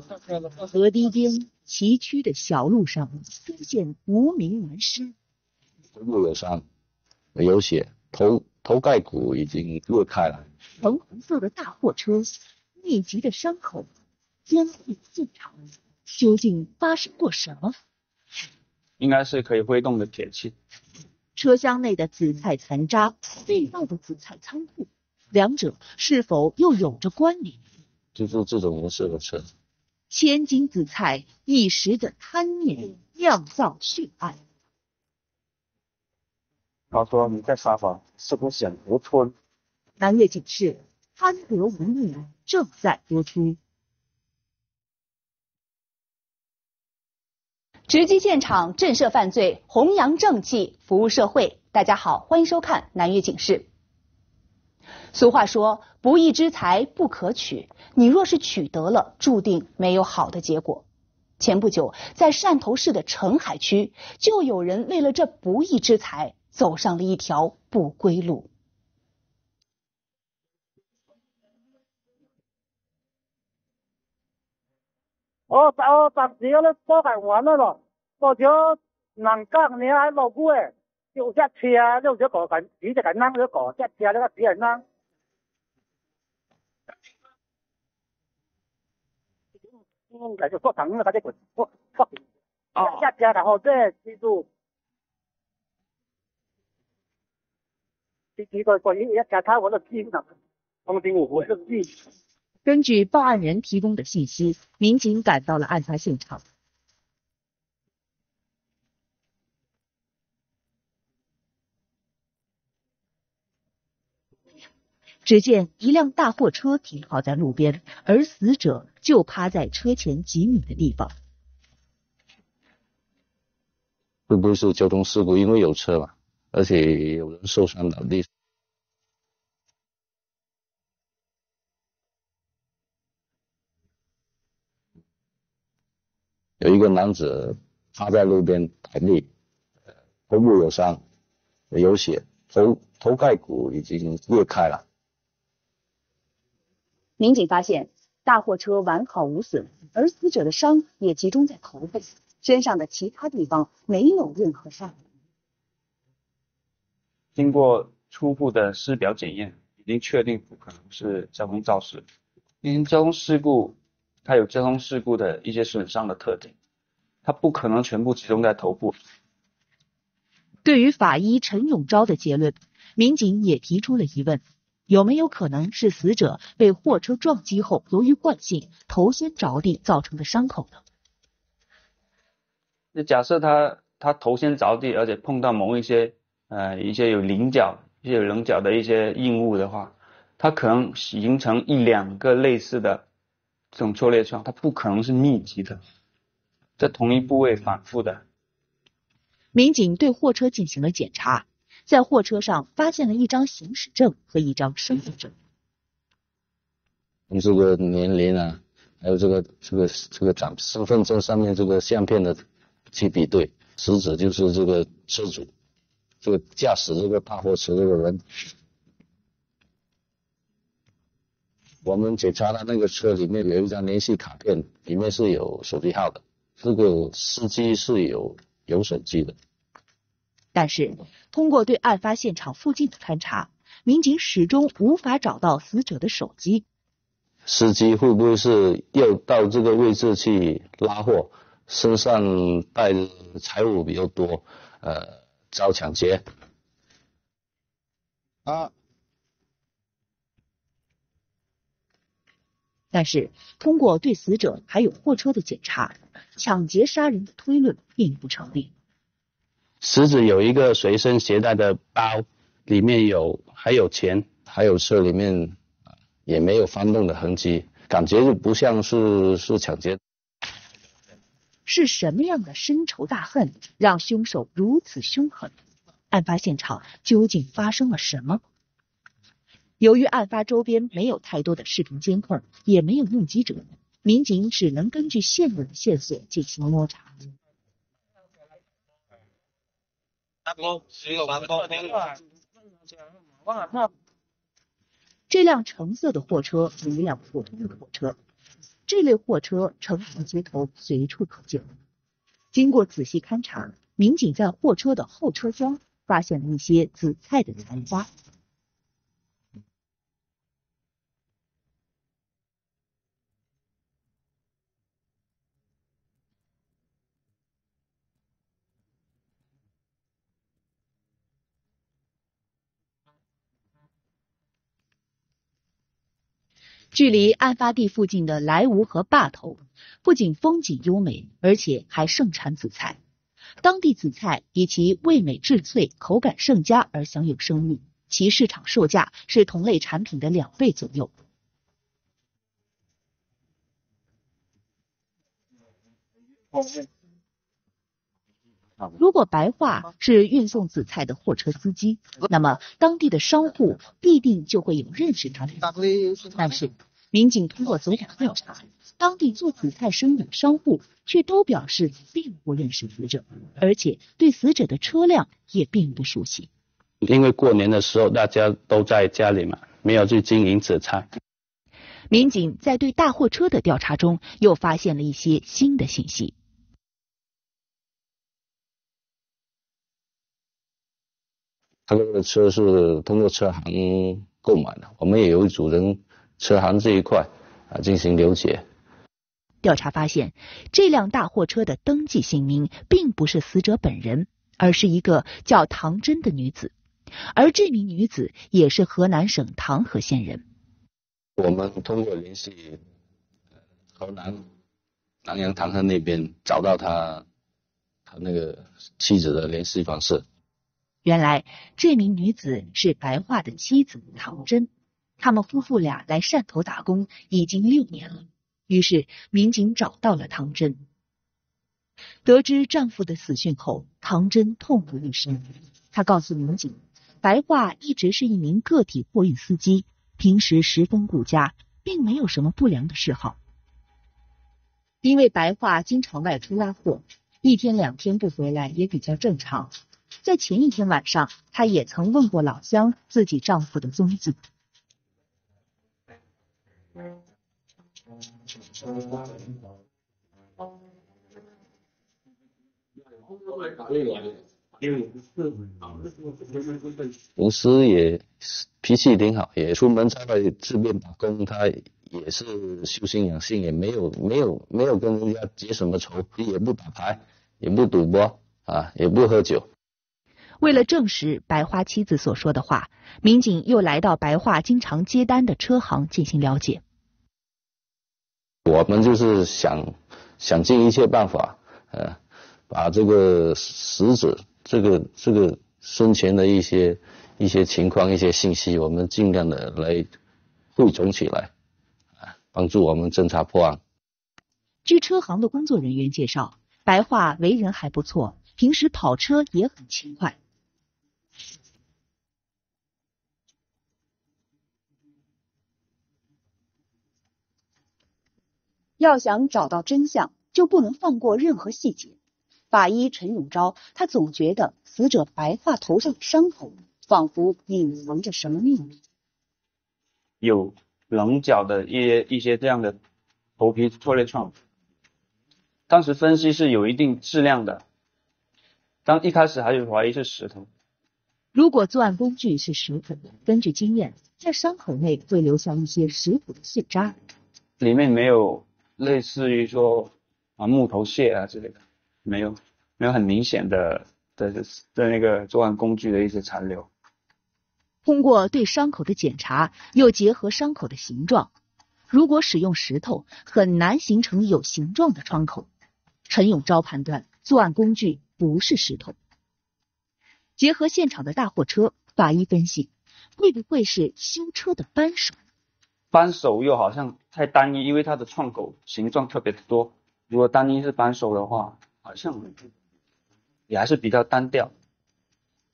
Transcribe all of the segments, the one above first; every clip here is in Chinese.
河堤边崎岖的小路上出现无名男尸，头部有伤，有血，头头盖骨已经裂开了。橙红色的大货车，密集的伤口，监控现场，究竟发生过什么？应该是可以挥动的铁器。车厢内的紫菜残渣，被盗的紫菜仓库，两者是否又有着关联？就是这种模式的车。千金紫菜一时的贪念酿造血案。他说你在撒谎，是不是想逃脱？南岳警示：贪得无厌正在播出。直击现场，震慑犯罪，弘扬正气，服务社会。大家好，欢迎收看南岳警示。俗话说，不义之财不可取，你若是取得了，注定没有好的结果。前不久，在汕头市的澄海区，就有人为了这不义之财，走上了一条不归路。我我把车咧包改完了咯，包车南港你还老贵，有只车有只个紧，几只紧啷咗个，只车呢个只人啷。嗯，嚟就缩等啦，嗰啲佢，我我，一只然後即係記住，幾幾個個一一架他我都知啦，放心我我都知。根据报案人提供的信息，民警赶到了案发现场。只见一辆大货车停靠在路边，而死者就趴在车前几米的地方。会不会是交通事故？因为有车嘛，而且有人受伤倒地。有一个男子趴在路边倒地，头部有伤，有血，头头盖骨已经裂开了。民警发现，大货车完好无损，而死者的伤也集中在头部，身上的其他地方没有任何伤。经过初步的尸表检验，已经确定不可能是交通肇事，因为交通事故它有交通事故的一些损伤的特点，它不可能全部集中在头部。对于法医陈永昭的结论，民警也提出了疑问。有没有可能是死者被货车撞击后，由于惯性头先着地造成的伤口呢？那假设他他头先着地，而且碰到某一些呃一些有棱角、一些有棱角的一些硬物的话，它可能形成一两个类似的这种挫裂创，它不可能是密集的，在同一部位反复的。民警对货车进行了检查。在货车上发现了一张行驶证和一张身份证。从这个年龄啊，还有这个这个这个长身份证上面这个相片的去比对，死者就是这个车主，这个驾驶这个大货车这个人。我们检查了那个车里面有一张联系卡片，里面是有手机号的，这个司机是有有手机的。但是，通过对案发现场附近的勘查，民警始终无法找到死者的手机。司机会不会是要到这个位置去拉货，身上带财物比较多，呃，遭抢劫？啊！但是，通过对死者还有货车的检查，抢劫杀人的推论并不成立。死者有一个随身携带的包，里面有还有钱，还有车里面也没有翻动的痕迹，感觉就不像是是抢劫。是什么样的深仇大恨让凶手如此凶狠？案发现场究竟发生了什么？由于案发周边没有太多的视频监控，也没有目击者，民警只能根据现有的线索进行摸查。这辆橙色的货车是一辆普通的货车，这类货车成条街头随处可见。经过仔细勘查，民警在货车的后车厢发现了一些紫菜的残渣。距离案发地附近的莱芜河坝头，不仅风景优美，而且还盛产紫菜。当地紫菜以其味美质脆、口感甚佳而享有声誉，其市场售价是同类产品的两倍左右。如果白话是运送紫菜的货车司机，那么当地的商户必定就会有认识他的。但是，民警通过走访调查，当地做紫菜生意的商户却都表示并不认识死者，而且对死者的车辆也并不熟悉。因为过年的时候大家都在家里嘛，没有去经营紫菜。民警在对大货车的调查中，又发现了一些新的信息。他那个车是通过车行购买的，我们也有主人车行这一块啊进行了解。调查发现，这辆大货车的登记姓名并不是死者本人，而是一个叫唐真的女子，而这名女子也是河南省唐河县人。我们通过联系河南南阳唐河那边，找到他他那个妻子的联系方式。原来这名女子是白桦的妻子唐真，他们夫妇俩来汕头打工已经六年了。于是民警找到了唐真，得知丈夫的死讯后，唐真痛不欲生。她告诉民警，白桦一直是一名个体货运司机，平时十分顾家，并没有什么不良的嗜好。因为白桦经常外出拉货，一天两天不回来也比较正常。在前一天晚上，她也曾问过老乡自己丈夫的踪迹。吴师也脾气挺好，也出门在外自便打工，他也是修心养性，也没有没有没有跟人家结什么仇，也不打牌，也不赌博啊，也不喝酒。为了证实白花妻子所说的话，民警又来到白桦经常接单的车行进行了解。我们就是想想尽一切办法，呃，把这个死者这个这个生前的一些一些情况、一些信息，我们尽量的来汇总起来，啊，帮助我们侦查破案。据车行的工作人员介绍，白桦为人还不错，平时跑车也很勤快。要想找到真相，就不能放过任何细节。法医陈永昭，他总觉得死者白发头上的伤口仿佛隐藏着什么秘密。有棱角的一些一些这样的头皮破裂创，当时分析是有一定质量的。当一开始还是怀疑是石头。如果作案工具是石头，根据经验，在伤口内会留下一些石土的碎渣。里面没有。类似于说啊木头屑啊之类的，没有没有很明显的的的那个作案工具的一些残留。通过对伤口的检查，又结合伤口的形状，如果使用石头，很难形成有形状的创口。陈永昭判断作案工具不是石头。结合现场的大货车，法医分析，会不会是修车的扳手？扳手又好像太单一，因为它的创口形状特别的多。如果单一是扳手的话，好像也还是比较单调。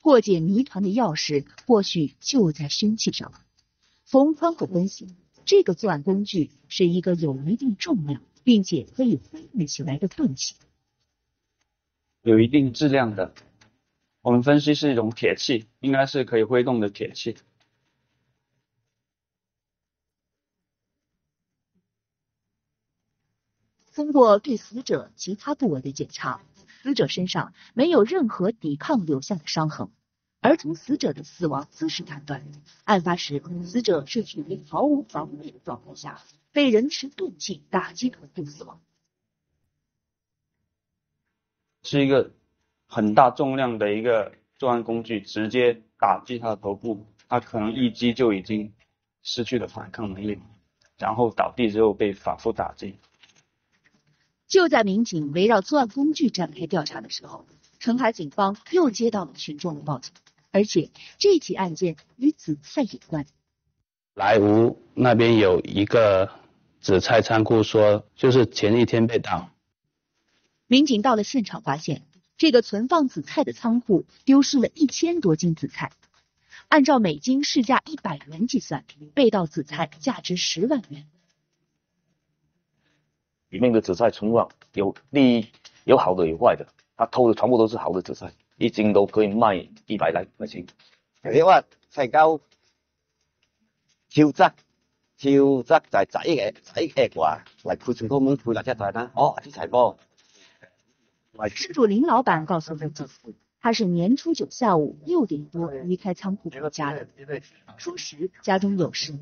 破解谜团的钥匙或许就在凶器上。从窗口分析，这个作案工具是一个有一定重量，并且可以挥动起来的钝器，有一定质量的。我们分析是一种铁器，应该是可以挥动的铁器。通过对死者其他部位的检查，死者身上没有任何抵抗留下的伤痕，而从死者的死亡姿势判断，案发时死者是处于毫无防备的状态下，被人持钝器打击头部死亡。是一个很大重量的一个作案工具，直接打击他的头部，他可能一击就已经失去了反抗能力，然后倒地之后被反复打击。就在民警围绕作案工具展开调查的时候，澄海警方又接到了群众的报警，而且这起案件与紫菜有关。莱芜那边有一个紫菜仓库，说就是前一天被盗。民警到了现场，发现这个存放紫菜的仓库丢失了一千多斤紫菜。按照每斤市价一百元计算，被盗紫菜价值十万元。里面的紫菜存放有利有好的有坏的，他偷的全部都是好的紫菜，一斤都可以卖一百来块钱。你話菜糕超質，超質就係仔嘅仔嘅话，嚟庫存高門配嚟一台單，哦，啲菜波。失主林老板告诉民警，他是年初九下午六点多离开仓库回家的，初时家中有事。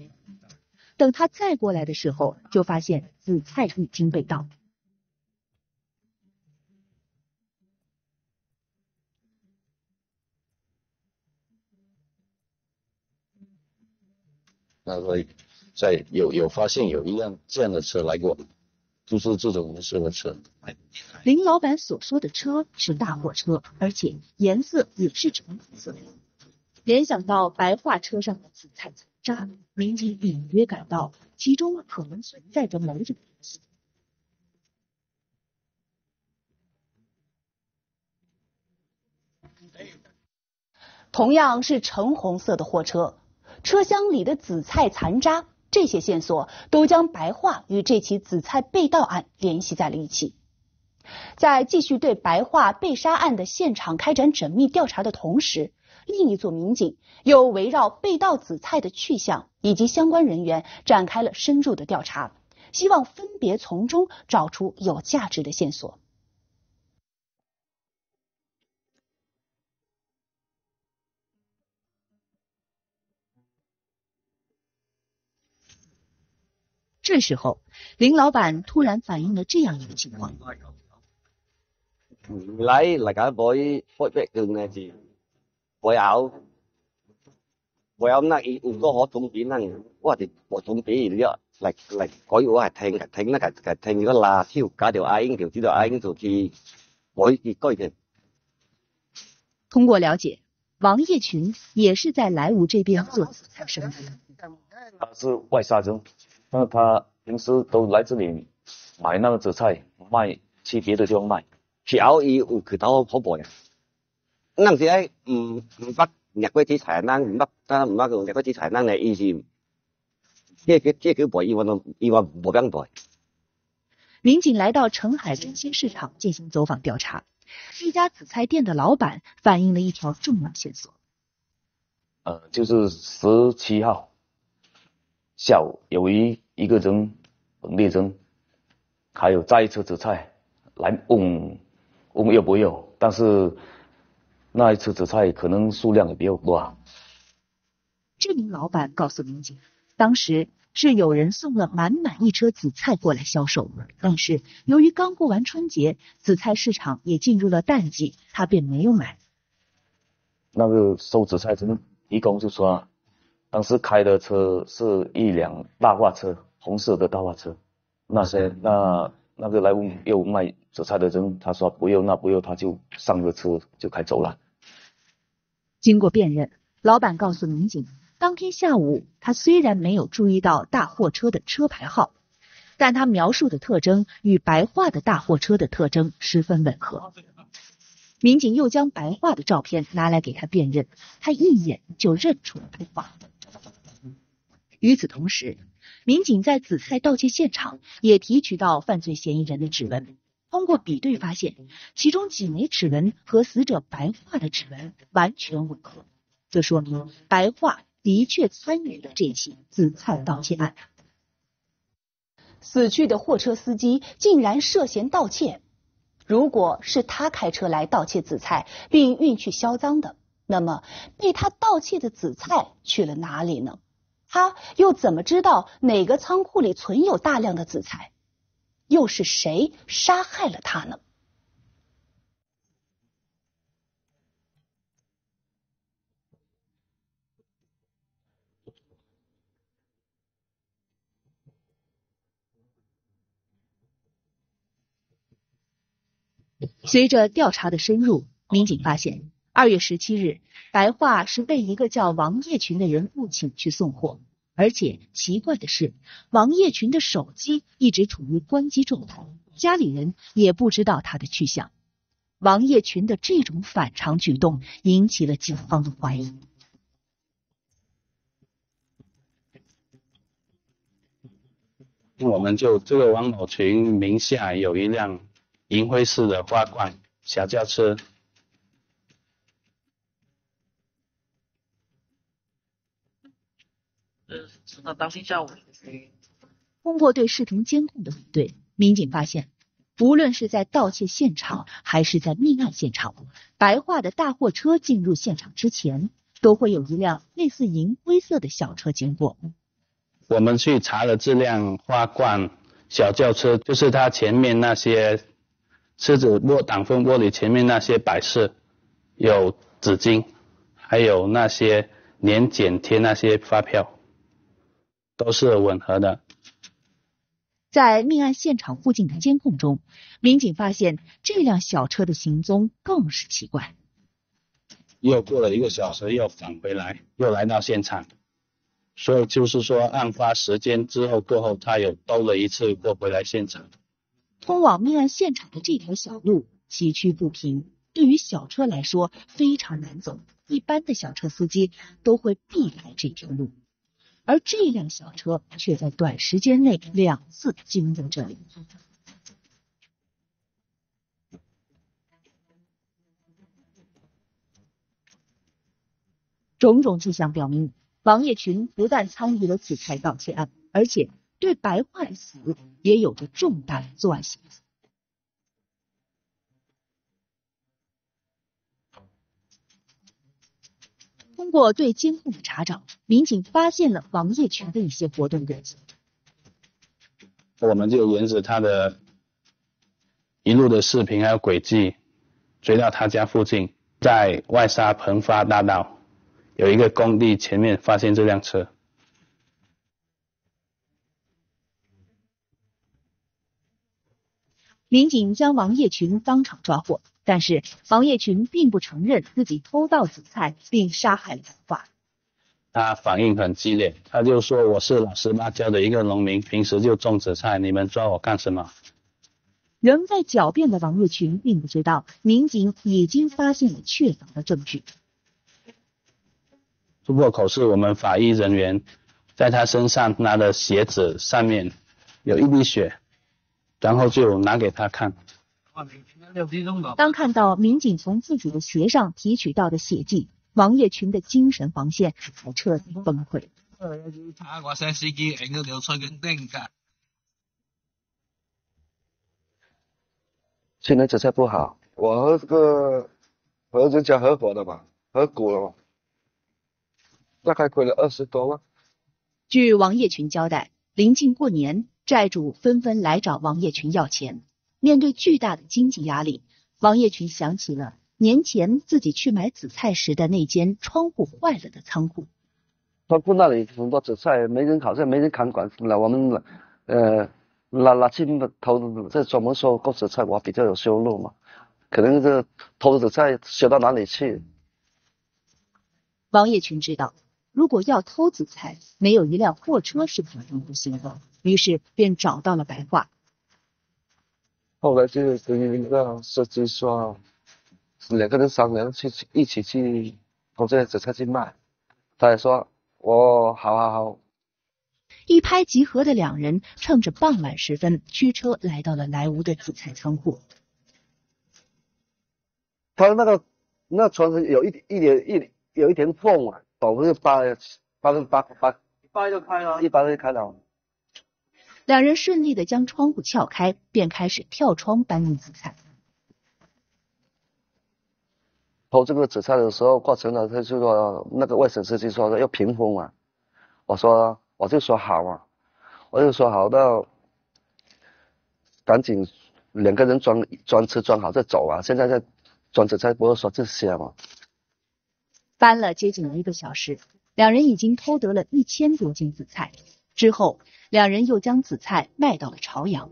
等他再过来的时候，就发现紫菜已经被盗。那个在有有发现有一辆这样的车来过，就是这种颜色的车。林老板所说的车是大货车，而且颜色也是橙色。联想到白化车上的紫菜残渣，民警隐约感到其中可能存在着某种联系。同样是橙红色的货车，车厢里的紫菜残渣，这些线索都将白化与这起紫菜被盗案联系在了一起。在继续对白化被杀案的现场开展缜密调查的同时，另一组民警又围绕被盗紫菜的去向以及相关人员展开了深入的调查，希望分别从中找出有价值的线索。这时候，林老板突然反映了这样一个情况。我要我要那一五个好同比那，我的我总比了，来来，可以我还听听那个个听个拉手，加条阿英就知道阿英就去，我去改的。通过了解，王业群也是在莱芜这边做生意。他是外沙中，那他平时都来这里买那个紫菜卖，去别的地方卖。只要一五个到淘宝呀。呀，那时喺唔唔捌日嗰啲柴 năng 唔捌，但唔捌個日嗰啲柴 năng 咧，伊是这个这个薄，伊話伊話冇變薄。民警来到澄海中心市场进行走访调查，一家紫菜店的老板反映了一条重要线索。呃，就是十七号下午，有一一个人本地人，还有载一车紫菜来问。问有没有？但是那一次紫菜可能数量也比较多啊。这名老板告诉民警，当时是有人送了满满一车紫菜过来销售，但是由于刚过完春节，紫菜市场也进入了淡季，他便没有买。那个收紫菜人一共就说，当时开的车是一辆大货车，红色的大货车，那些那。那个来问要卖紫菜的人，他说不要，那不要，他就上了车就开走了。经过辨认，老板告诉民警，当天下午他虽然没有注意到大货车的车牌号，但他描述的特征与白化的大货车的特征十分吻合。民警又将白化的照片拿来给他辨认，他一眼就认出了白化。与此同时。民警在紫菜盗窃现场也提取到犯罪嫌疑人的指纹，通过比对发现，其中几枚指纹和死者白桦的指纹完全吻合，这说明白桦的确参与了这起紫菜盗窃案。死去的货车司机竟然涉嫌盗窃。如果是他开车来盗窃紫菜并运去销赃的，那么被他盗窃的紫菜去了哪里呢？他又怎么知道哪个仓库里存有大量的紫菜？又是谁杀害了他呢？随着调查的深入，民警发现，二月十七日，白桦是被一个叫王业群的人雇请去送货，而且奇怪的是，王业群的手机一直处于关机状态，家里人也不知道他的去向。王业群的这种反常举动引起了警方的怀疑。我们就这个王某群名下有一辆。银灰色的花冠小轿车。呃，通过对视频监控的比对，民警发现，无论是在盗窃现场还是在命案现场，白化的大货车进入现场之前，都会有一辆类似银灰色的小车经过。我们去查了这辆花冠小轿车，就是它前面那些。车子玻挡风玻璃前面那些摆设有纸巾，还有那些年检贴那些发票，都是吻合的。在命案现场附近的监控中，民警发现这辆小车的行踪更是奇怪。又过了一个小时，又返回来，又来到现场，所以就是说，案发时间之后过后，他有兜了一次过回来现场。通往命案现场的这条小路崎岖不平，对于小车来说非常难走。一般的小车司机都会避开这条路，而这辆小车却在短时间内两次经过这里。种种迹象表明，王业群不但参与了紫菜盗窃案，而且。对白桦的死也有着重大的作案嫌疑。通过对监控的查找，民警发现了王业群的一些活动轨迹。我们就沿着他的一路的视频还有轨迹，追到他家附近，在外沙蓬发大道有一个工地前面发现这辆车。民警将王业群当场抓获，但是王业群并不承认自己偷盗紫菜并杀害了白桦。他反应很激烈，他就说：“我是老实巴交的一个农民，平时就种紫菜，你们抓我干什么？”仍在狡辩的王业群并不知道，民警已经发现了确凿的证据。突破口是我们法医人员在他身上拿的鞋子上面有一滴血。然后就拿给他看。当看到民警从自己的鞋上提取到的血迹，王业群的精神防线才彻底崩溃。现在紫菜不好，我和这个和人家合伙的嘛，合股了嘛，大概亏了二十多万。据王业群交代，临近过年。债主纷纷来找王业群要钱，面对巨大的经济压力，王业群想起了年前自己去买紫菜时的那间窗户坏了的仓库。仓库那里很多紫菜，没人好像没人看管了。我们呃拿拿去偷，这专门收购紫菜，我比较有收入嘛，可能这偷紫菜修到哪里去？王业群知道。如果要偷紫菜，没有一辆货车是肯定不行的。于是便找到了白桦。后来就是跟一个司机说，两个人商量去一起去从这些紫菜去卖。他也说，我好好好。一拍即合的两人，趁着傍晚时分，驱车来到了莱芜的紫菜仓库。他那个那窗子有一点一点一点有一点缝啊。百分之八，百分之八八，一掰就开了，一掰就开了。两人顺利的将窗户撬开，便开始跳窗搬运紫菜。偷这个紫菜的时候，过程呢，他就说那个外省司机说要平风嘛，我说我就说好嘛，我就说好到，赶紧两个人装装车装好再走啊，现在在装紫菜不是说这些嘛。搬了接近一个小时，两人已经偷得了一千多斤紫菜。之后，两人又将紫菜卖到了朝阳。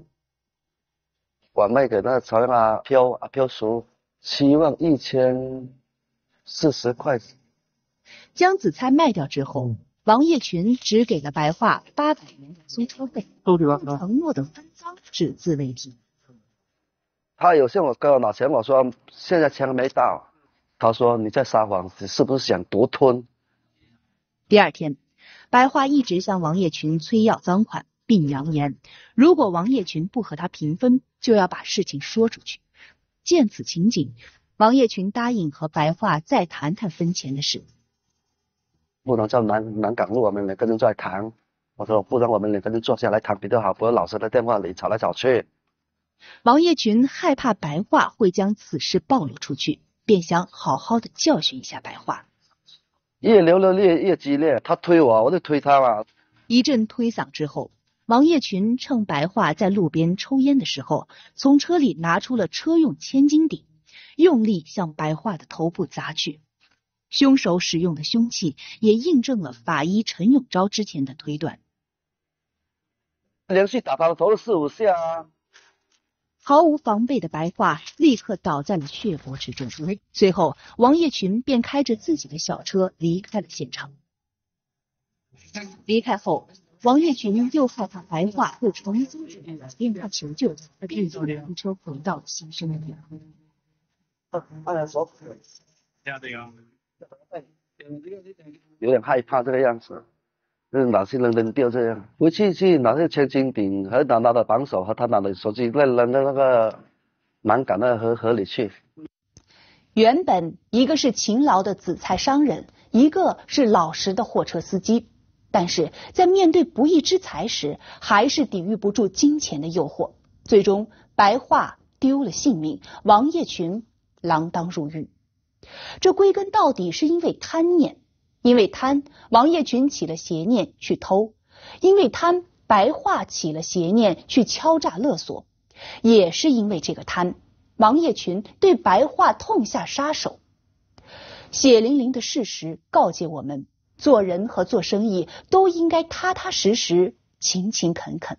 我卖给那朝阳阿飘阿飘叔。七万一千四十块。将紫菜卖掉之后，王业群只给了白桦八百元的租车费，不承诺的分赃只字未提。他有向我跟我拿钱，我说现在钱还没到。他说你在撒谎，你是不是想独吞？第二天，白桦一直向王业群催要赃款，并扬言如果王业群不和他平分，就要把事情说出去。见此情景，王业群答应和白桦再谈谈分钱的事。不能在南南港路，我们两个人再谈。我说，不然我们两个人坐下来谈比较好，不要老是在电话里吵来吵去。王业群害怕白桦会将此事暴露出去，便想好好的教训一下白桦。越聊的越越激烈，他推我，我就推他嘛。一阵推搡之后。王业群趁白桦在路边抽烟的时候，从车里拿出了车用千斤顶，用力向白桦的头部砸去。凶手使用的凶器也印证了法医陈永昭之前的推断。连续打他的头了四五下，啊！毫无防备的白桦立刻倒在了血泊之中。随后，王叶群便开着自己的小车离开了现场。离开后。王叶群又害怕白桦会重新打电话求救，便坐出租车回到了新生的地方。有点害怕这个样子，就是哪些人扔掉这样，回去去拿些千斤顶和拿拿的扳手和他拿的手机再扔到那个南港那河河里去。原本一个是勤劳的紫菜商人，一个是老实的货车司机。但是在面对不义之财时，还是抵御不住金钱的诱惑，最终白桦丢了性命，王业群锒铛入狱。这归根到底是因为贪念，因为贪，王业群起了邪念去偷；因为贪，白桦起了邪念去敲诈勒索；也是因为这个贪，王业群对白桦痛下杀手。血淋淋的事实告诫我们。做人和做生意都应该踏踏实实、勤勤恳恳。